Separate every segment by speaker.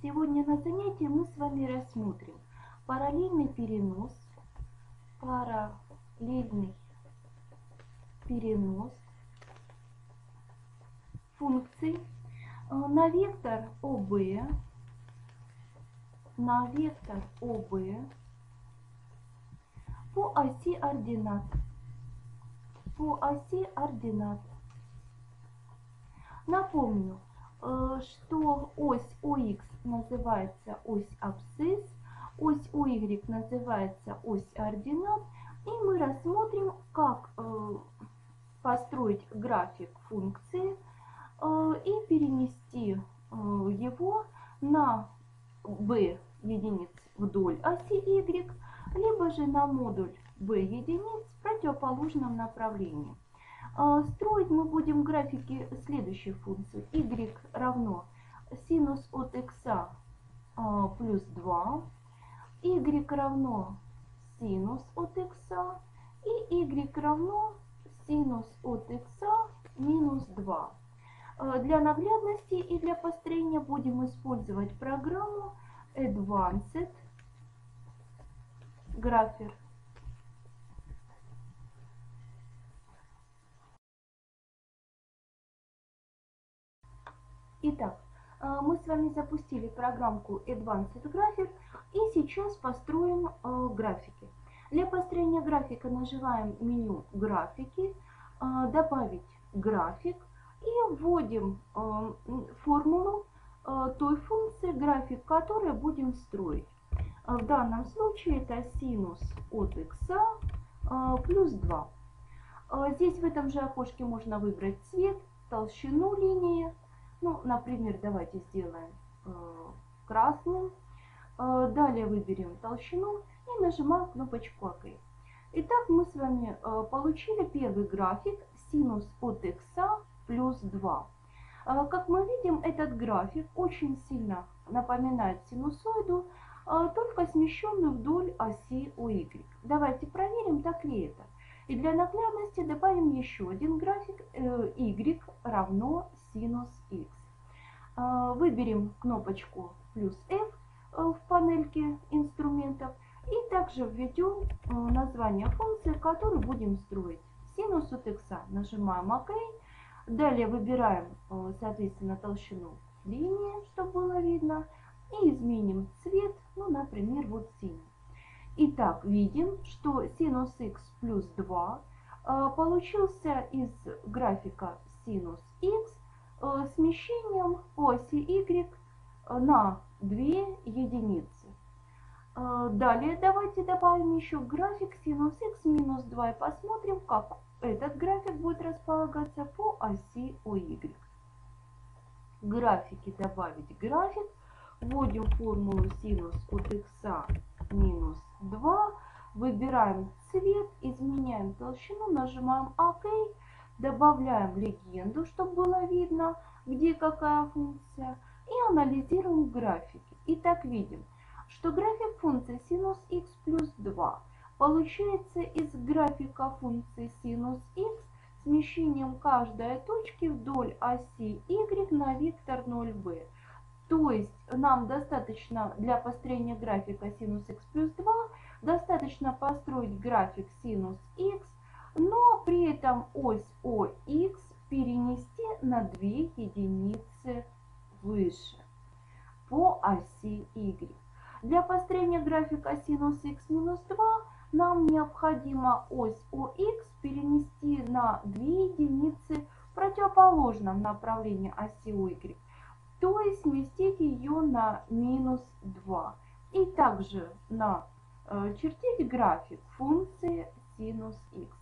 Speaker 1: Сегодня на занятии мы с вами рассмотрим параллельный перенос, параллельный перенос функций э, на вектор ОБ, на вектор ОБ по оси ординат, по оси ординат. Напомню, что ось ОХ называется ось абсцисс, ось ОY называется ось ординат, и мы рассмотрим, как э, построить график функции э, и перенести его на b единиц вдоль оси y, либо же на модуль b единиц в противоположном направлении. А, строить мы будем графики следующей функции. y равно синус от x а, плюс 2, y равно синус от x и y равно синус от x минус 2. А, для наглядности и для построения будем использовать программу Advanced Grapher. Итак, э, мы с вами запустили программку Advanced Graphic и сейчас построим э, графики. Для построения графика нажимаем меню «Графики», э, «Добавить график» и вводим формулу той функции, график которой будем строить. В данном случае это синус от x плюс 2. Здесь в этом же окошке можно выбрать цвет, толщину линии, ну, например, давайте сделаем э, красным. Э, далее выберем толщину и нажимаем кнопочку ОК. Итак, мы с вами э, получили первый график синус от x плюс 2. Э, как мы видим, этот график очень сильно напоминает синусоиду, только смещенную вдоль оси OY. Давайте проверим, так ли это. И для наглядности добавим еще один график э, y равно синус x. Э, выберем кнопочку плюс f э, в панельке инструментов и также введем название функции, которую будем строить. Синус от x нажимаем ОК. Далее выбираем, соответственно, толщину линии, чтобы было видно. И изменим цвет, ну, например, вот синий. Итак, видим, что синус х плюс 2 э, получился из графика синус х э, смещением оси y на 2 единицы. Э, далее давайте добавим еще график синус х минус 2 и посмотрим, как этот график будет располагаться по оси OY. Графики добавить график. Вводим формулу синус от х минус 2. Выбираем цвет, изменяем толщину, нажимаем ОК, добавляем легенду, чтобы было видно, где какая функция, и анализируем графики. Итак, видим, что график функции синус х плюс 2 получается из графика функции синус х смещением каждой точки вдоль оси y на вектор 0b. То есть нам достаточно для построения графика синус х плюс 2, достаточно построить график синус х, но при этом ось ОХ перенести на 2 единицы выше по оси y. Для построения графика синус х минус 2 нам необходимо ось ОХ перенести на 2 единицы в противоположном направлении оси y то есть сместить ее на минус 2. И также на э, чертить график функции синус х.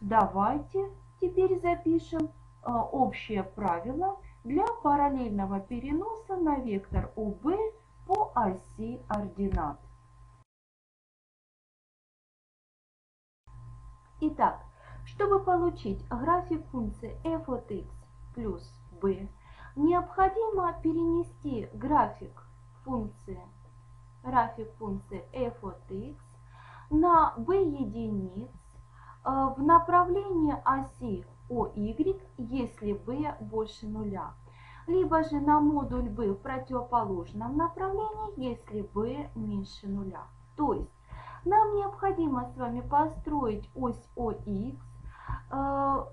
Speaker 1: Давайте теперь запишем э, общее правило для параллельного переноса на вектор ОБ по оси ординат. Итак, чтобы получить график функции f от x плюс b, необходимо перенести график функции, график функции f от x на b единиц э, в направлении оси OY, если b больше нуля. либо же на модуль b в противоположном направлении, если b меньше нуля. То есть нам необходимо с вами построить ось ОХ, э,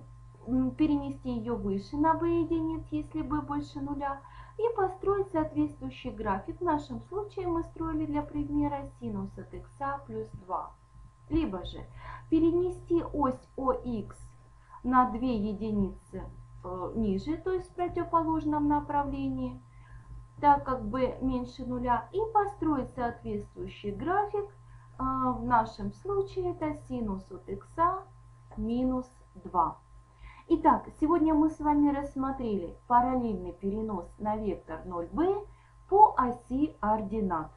Speaker 1: перенести ее выше на b единиц, если b больше нуля, и построить соответствующий график. В нашем случае мы строили для примера синус от x плюс 2. Либо же перенести ось ОХ на 2 единицы э, ниже, то есть в противоположном направлении, так как b меньше нуля, и построить соответствующий график. Э, в нашем случае это синус от x минус 2. Итак, сегодня мы с вами рассмотрели параллельный перенос на вектор 0b по оси ординат.